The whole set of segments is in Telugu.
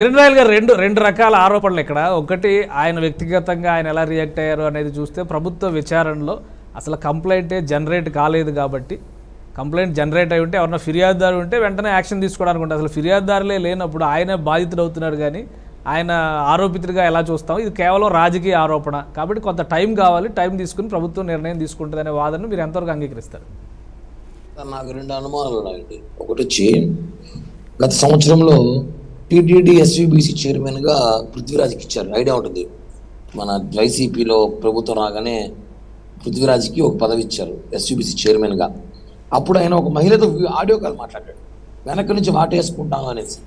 కిరణ్ రాయల్ గారు రెండు రెండు రకాల ఆరోపణలు ఇక్కడ. ఒకటి ఆయన వ్యక్తిగతంగా ఆయన ఎలా రియాక్ట్ అయ్యారు అనేది చూస్తే ప్రభుత్వ విచారణలో అసలు కంప్లైంటే జనరేట్ కాలేదు కాబట్టి కంప్లైంట్ జనరేట్ అయి ఉంటే ఎవరన్నా ఫిర్యాదుదారు ఉంటే వెంటనే యాక్షన్ తీసుకోవడానికి ఉంటుంది. అసలు ఫిర్యాదుదారులే లేనప్పుడు ఆయన బాధితుడు అవుతున్నాడు కానీ ఆయన ఆరోపితుడిగా ఎలా చూస్తాం? ఇది కేవలం రాజకీయ ఆరోపణ. కాబట్టి కొంత టైం కావాలి టైం తీసుకుని ప్రభుత్వం నిర్ణయం తీసుకుంటుంది వాదనను మీరు ఎంతవరకు అంగీకరిస్తారు? నాకు రెండు అనుమానాలు ఉన్నాయండి ఒకటి వచ్చి గత సంవత్సరంలో టీటీడీ ఎస్వీబీసీ చైర్మన్గా పృథ్వీరాజ్కి ఇచ్చారు. ఐడియా ఉంటుంది. మన వైసీపీలో ప్రభుత్వం రాగానే పృథ్వీరాజ్కి ఒక పదవి ఇచ్చారు ఎస్వీబీసీ చైర్మన్గా అప్పుడు ఆయన ఒక మహిళతో ఆడియో కాల్ మాట్లాడాడు. వెనక నుంచి వాటేసుకుంటాను అనేసి.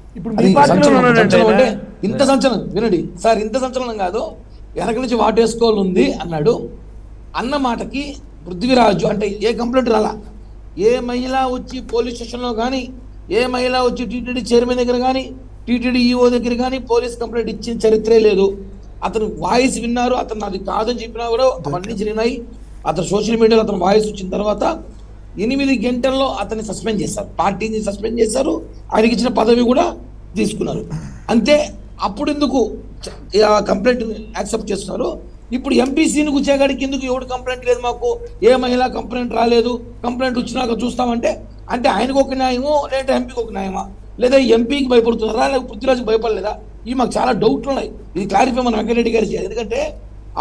అంటే? ఇంత సంచలనం వినండి. సార్ ఇంత సంచలనం కాదు. వెనక నుంచి వాటేసుకోవాలి ఉంది అన్నాడు. అన్న మాటకి పృథ్వీరాజు అంటే ఏ కంప్లైంట్ రాలా? ఏ మహిళ వచ్చి పోలీస్ స్టేషన్లో కానీ ఏ మహిళ వచ్చి టీటీడీ చైర్మన్ దగ్గర కానీ టీటీడీ ఈఓ దగ్గర కానీ పోలీస్ కంప్లైంట్ ఇచ్చిన చరిత్రే లేదు. అతను వాయిస్ విన్నారు అతను అది కాదని చెప్పినా కూడా అవన్నీ జరిగినాయి. అతను సోషల్ మీడియాలో అతను వాయిస్ వచ్చిన తర్వాత ఎనిమిది గంటల్లో అతన్ని సస్పెండ్ చేశారు. పార్టీని సస్పెండ్ చేశారు. ఆయనకి ఇచ్చిన పదవి కూడా తీసుకున్నారు. అంతే అప్పుడు ఎందుకు కంప్లైంట్ యాక్సెప్ట్ చేస్తున్నారు? ఇప్పుడు ఎంపీసీని కూర్చేగాడికి ఎందుకు ఎవడు కంప్లైంట్ లేదు మాకు? ఏ మహిళ కంప్లైంట్ రాలేదు? కంప్లైంట్ వచ్చినాక చూస్తామంటే అంటే ఆయనకు ఒక న్యాయమో లేదా ఎంపీకి ఒక న్యాయమా? లేదా ఎంపీకి భయపడుతున్నారా? లేదా పృథ్వీరాజ్కి భయపడలేదా? ఇవి మాకు చాలా డౌట్లు ఉన్నాయి. ఇది క్లారిఫై మన వెంకటరెడ్డి గారు చేయాలి. ఎందుకంటే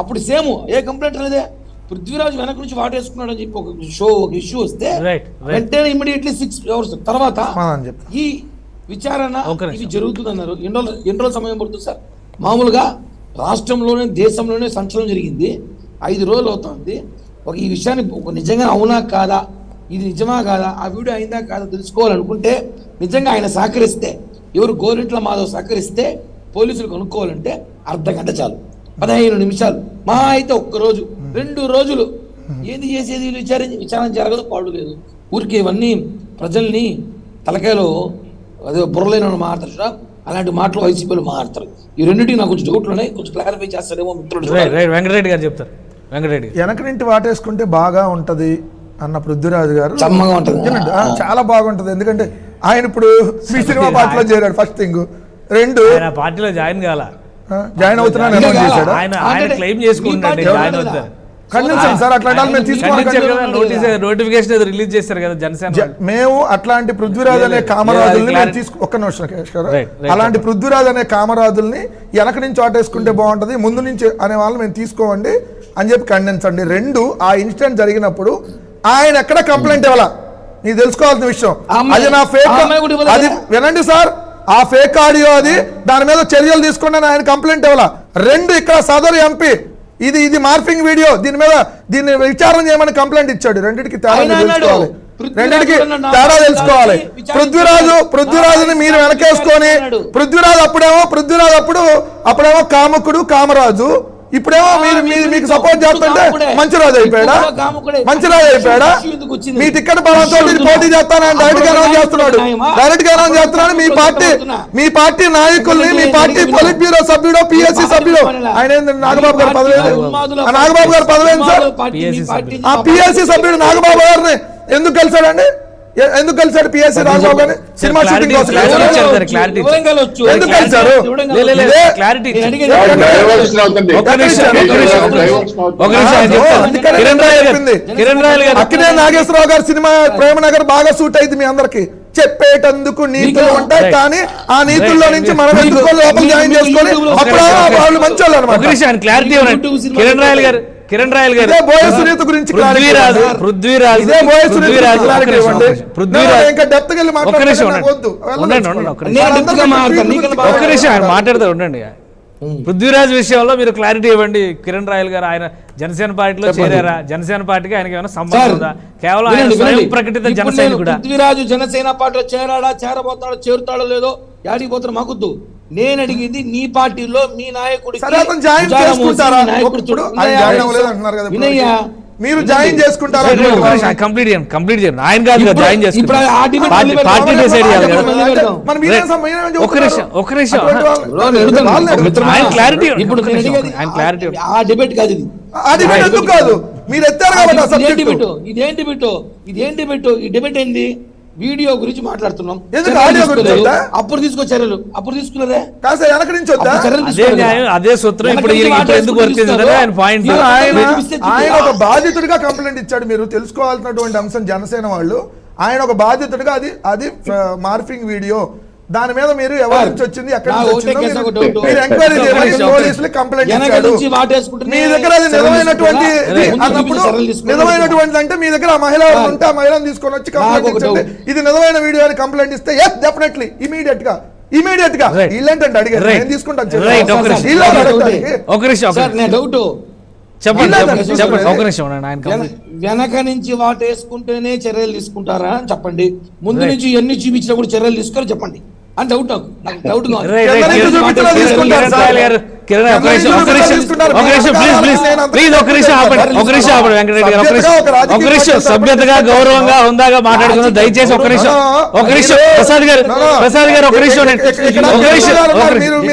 అప్పుడు సేమ్ ఏ కంప్లైంట్ లేదే పృథ్వీరాజ్ వెనక నుంచి వాటేసుకున్నాడు అని చెప్పి ఒక షో ఒక ఇష్యూ వస్తే. వెంటనే ఇమీడియట్లీ సిక్స్ అవర్స్ తర్వాత. ఈ విచారణ. ఇది జరుగుతుంది అన్నారు ఎన్ని రోజులు ఎన్ని రోజులు సమయం పడుతుంది సార్? మామూలుగా రాష్ట్రంలోనే దేశంలోనే సంచలనం జరిగింది. ఐదు రోజులు అవుతుంది. ఒక ఈ విషయాన్ని ఒక నిజంగా అవునా కాదా? ఇది నిజమా కాదా? ఆ వీడియో అయిందా కాదా తెలుసుకోవాలనుకుంటే నిజంగా ఆయన సహకరిస్తే ఎవరు గోరింట్ల మాధవ్ సహకరిస్తే పోలీసులు కనుక్కోవాలంటే అర్ధ గంట చాలు. పదహైదు నిమిషాలు. మహా అయితే ఒక్క రోజు రెండు రోజులు. ఏది చేసేది వీళ్ళు విచారణ విచారణ జరగదు పాడు లేదు. ఊరికి ఇవన్నీ ప్రజల్ని తలకాయలో అదే బుర్రలేని చూడా? అలాంటి మాటలు వైసీపీలో మాట్లాడతారు. ఈ రెండింటికి నాకు కొంచెం డౌట్లు ఉన్నాయి. కొంచెం క్లారిఫై చేస్తారేమో మిత్రుడు వెంకటరెడ్డి గారు చెప్తారు. వెంకటరెడ్డి గారు. వెనక నుండి వాటేసుకుంటే బాగా ఉంటది. అన్న పృథ్వీరాజు గారు. చమ్మగా ఉంటది. చాలా బాగుంటది. ఎందుకంటే ఆయన ఇప్పుడు మీ సినిమా పార్టీలో చేరాడు ఫస్ట్ థింగ్. రెండు ఆయన పార్టీలో జాయిన్ కాల. జాయిన్ అవుతున్నాను అనౌన్స్? చేశాడు? ఆయన క్లెయిమ్ మీ చేసుకుంటాడు పార్టీ జాయిన్ ఎవరు అవుతారు ఖండించండి సార్ అట్లాంటి వాళ్ళు మేము తీసుకోవాలి. నోటిఫికేషన్ ఏదో రిలీజ్ చేశారు కదా జనసేన మేము అట్లాంటి పృథ్వీరాజ్ అనే కామరాజుల్ని మేము తీసుకు ఒక్క నిమిషం అలాంటి. పృథ్వీరాజ్ అనే కామరాజుల్ని వెనక నుంచి ఆటేసుకుంటే బాగుంటది ముందు నుంచి అనే వాళ్ళని మేము తీసుకోవండి అని చెప్పి ఖండించండి. రెండు ఆ ఇన్సిడెంట్ జరిగినప్పుడు ఆయన ఎక్కడ కంప్లైంట్ ఇవ్వాల నీకు తెలుసుకోవాల్సిన విషయం అది నా ఫేక్? అది వినండి సార్ ఆ ఫేక్ ఆడియో అది దాని మీద చర్యలు తీసుకోండి అని ఆయన కంప్లైంట్ ఇవ్వాల రెండు ఇక్కడ సదరు ఎంపీ ఇది ఇది మార్ఫింగ్ వీడియో దీని మీద దీన్ని విచారణ చేయమని కంప్లైంట్ ఇచ్చాడు రెండింటికి తేడా తెలుసుకోవాలి రెండింటికి తేడా తెలుసుకోవాలి. పృథ్వీరాజు పృథ్వీరాజుని మీరు వెనకేసుకొని. పృథ్వీరాజు అప్పుడేమో పృథ్వీరాజు అప్పుడు అప్పుడేమో కాముకుడు కామరాజు ఇప్పుడేమో మీరు మీరు మీకు సపోర్ట్ చేస్తుంటే మంచిరాజు అయిపోయాడా? మంచిరాజు అయిపోయాడా? మీ టికెట్ బలంతో ఇది పోటీ చేస్తానని డైరెక్ట్గా అనౌన్స్ చేస్తున్నాడు. డైరెక్ట్గా అనౌన్స్ చేస్తున్నాడు మీ పార్టీ మీ పార్టీ నాయకుల్ని మీ పార్టీ పొలిట్ బ్యూరో సభ్యుడు పిఎస్సి సభ్యుడు. ఆయన నాగబాబు గారి పదవి నాగబాబు గారి పదవి ఏంది సార్? ఆ పిఎస్సి సభ్యుడు నాగబాబు గారిని ఎందుకు కలిసాడండి ఎందుకు కలిసాడు పిఎస్సి నాగబాబు గారిని సినిమా షూటింగ్ కోసం. ఎందుకు కలిసారు? గారు గారు అక్కినే నాగేశ్వరరావు గారి సినిమా ప్రేమనగర్ బాగా సూట్ అయింది మీ అందరికి. చెప్పేటందుకు నీతులు ఉంటాయి. కానీ ఆ నీతుల్లో. నుంచి మనం ఎందుకో లోపల జాయిన్ చేసుకొని అప్పుడు వాళ్ళు మంచోళ్ళు ఒక అనమాట క్లారిటీ కిరణ్ రాయల్ గారు కిరణ్ రాయల్ గారు ఇదే బోయ సునీత గురించి పృథ్వీరాజ్. పృథ్వీరాజ్ ఇదే సునీత ఇవ్వండి. పృథ్వీరాజ్ ఇంకా ఉండండి. వద్దు. ఒక్క నిమిషం ఆయన మాట్లాడతారు. ఉండండి పృథ్వీరాజ్ విషయంలో మీరు క్లారిటీ ఇవ్వండి కిరణ్ రాయల్ గారు ఆయన జనసేన పార్టీలో. చేరారా జనసేన పార్టీకి ఆయనకి ఏమైనా సంబంధం ఉందా కేవలం ఆయన స్వయం. ప్రకటిత ఇప్పుడు జనసైనికుడా నేను పృథ్వీరాజు జనసేన పార్టీలో చేరాడా చేరబోతాడో చేరుతాడో లేదో యాడికి పోతాడో మాకొద్దు నేను అడిగింది నీ పార్టీలో మీ నాయకుడు వినయ్యా, మీరు. జాయిన్ చేసుకుంటారా? కంప్లీట్ చేయండి కంప్లీట్ చేయండి. ఆయన కాదు కదా ఇప్పుడు- జాయిన్ ఇప్పుడు? ఆయన. ఇప్పుడు ఇవ్వండి. ఆ డిబేట్ కాదు ఇది. ఎందుకు కాదు? మీరు ఎత్తారు కాబట్టి ఆ ఇదేంటి బిట్టు? ఇదేంటి బిట్టు? ఇదేంటి బిట్టు? ఈ డిబేట్ ఏంది? వీడియో గురించి మాట్లాడుతున్నాం? అప్పుడు తీసుకో చర్యలు. అప్పుడు చర్యలు అదే తీసుకోలేదా? న్యాయం అదే సూత్రం. ఇప్పుడు. ఆయన ఒక బాధితుడిగా కంప్లైంట్ ఇచ్చాడు. మీరు తెలుసుకోవాల్సినటువంటి అంశం జనసేన వాళ్ళు. ఆయన ఒక బాధితుడిగా అది అది మార్ఫింగ్ వీడియో. దాని మీద మీరు ఎవరి నుంచి వచ్చింది ఎక్కడి నుంచి వచ్చిందో మీరు- ఎంక్వైరీ నిమిషం, పోలీసులు కంప్లైంట్ ఇచ్చాడు మీ దగ్గర అది నిజమైనటువంటి అన్నప్పుడు? నిజమైనటువంటి అంటే మీ దగ్గర ఆ మహిళ ఉంటే ఆ మహిళను తీసుకొని వచ్చి కంప్లైంట్ ఇచ్చండి. ఇది నిజమైన వీడియో అని కంప్లైంట్ ఇస్తే ఎస్ డెఫినెట్లీ ఇమీడియట్గా ఇమీడియట్గా. వీళ్ళేంటంటే అడిగారు. నేను తీసుకుంటాను చెప్పండి. డౌట్ చెప్పండి వెనక నుంచి వాటేసుకుంటేనే చర్యలు తీసుకుంటారా అని చెప్పండి. ముందు. నుంచి ఎన్ని చూపించినా కూడా చర్యలు తీసుకోరు చెప్పండి. అని డౌట్ నాకు. నాకు డౌట్ సభ్యతగా గౌరవంగా హుందాగా మాట్లాడుకుందాం. దయచేసి ఒక నిమిషం. ఒక నిమిషం ప్రసాద్ గారు. ప్రసాద్ గారు ఒక నిమిషం ఒక నిమిషం.